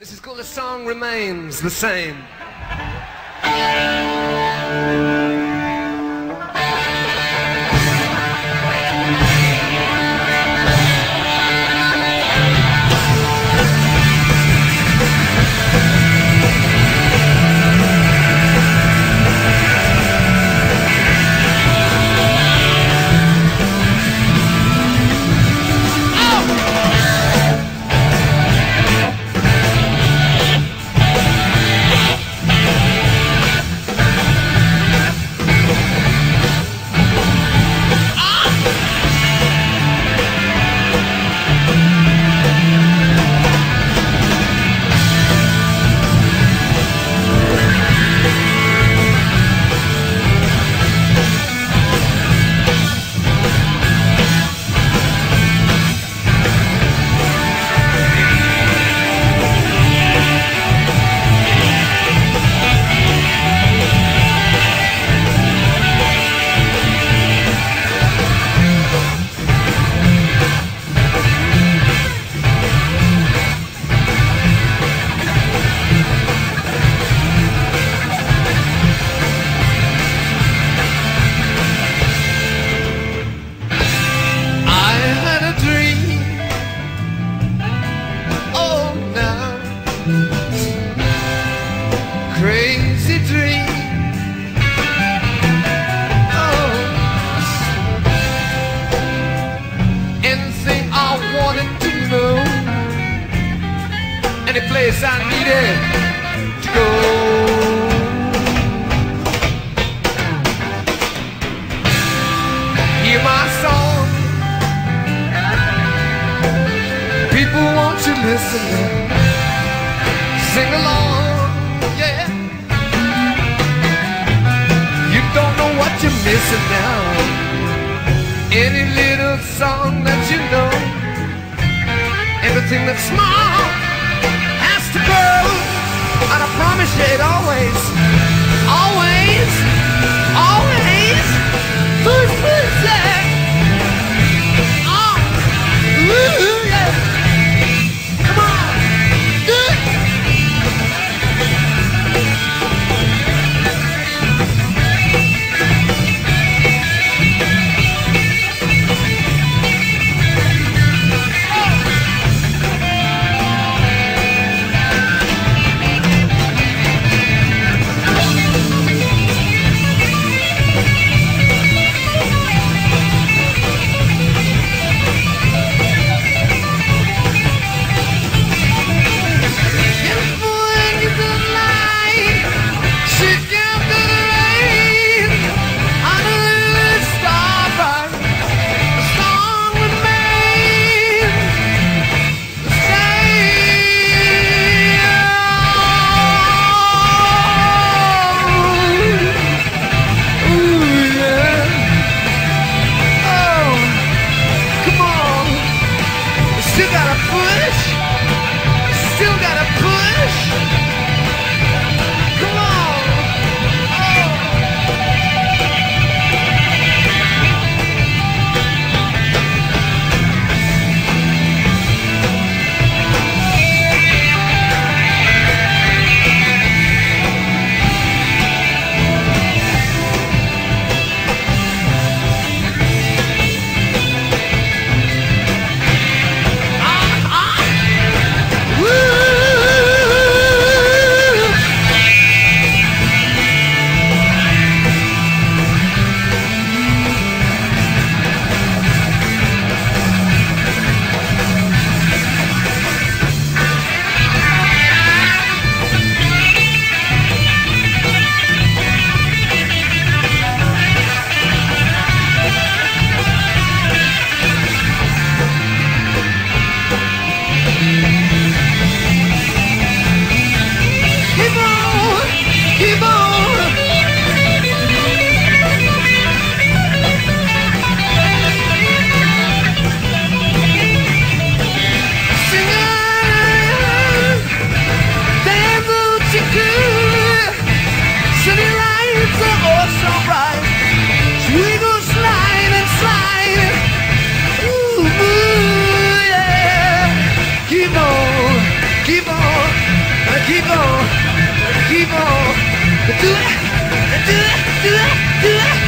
This is called The Song Remains the Same. Any place I needed to go. Hear my song. People want you to listen now. Sing along, yeah. You don't know what you're missing now. Any little song everything that's small has to grow. And I promise you it always, keep on, keep on, do it, do it, do it, do it.